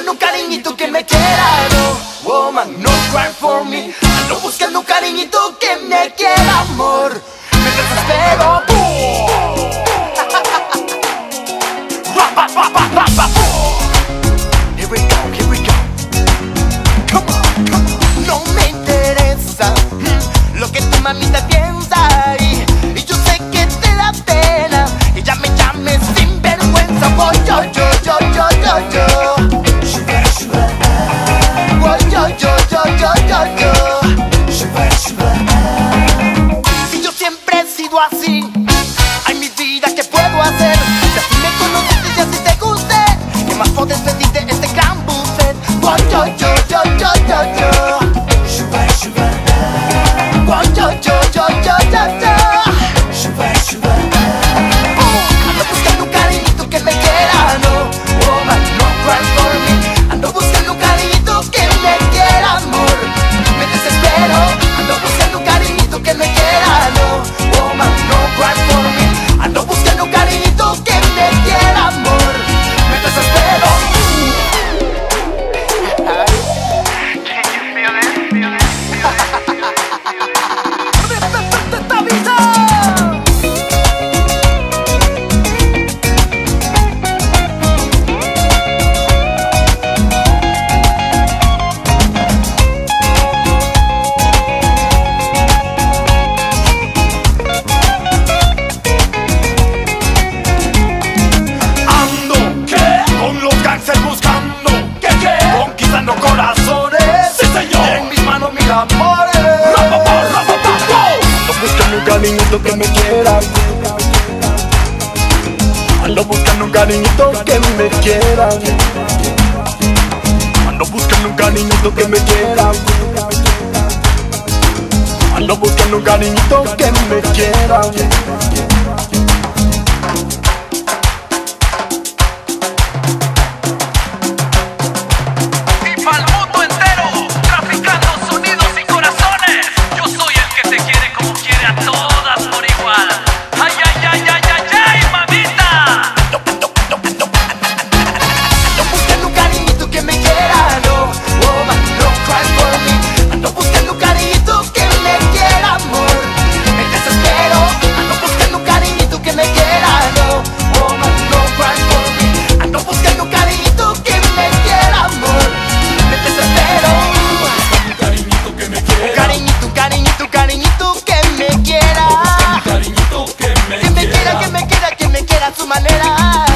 buscando un cariñito que me quiera, no. Woman, no cry for me. Ando buscando un cariñito que me quiera, amor así Ay, mi vida, ¿qué puedo hacer? Si así me conociste y así te gusté ¿Qué más puedes pedir de este gran buffet? Yo, yo, yo, yo, yo, yo Buscando, ¿qué, qué? Conquistando corazones, sí señor. En mis manos mis amores. Rapapá, rapapá, Ando buscando un cariñito que me quiera. Ando buscando un cariñito que me quiera. Ando buscando un cariñito que me quiera. Ando buscando un cariñito que me quiera a tu manera.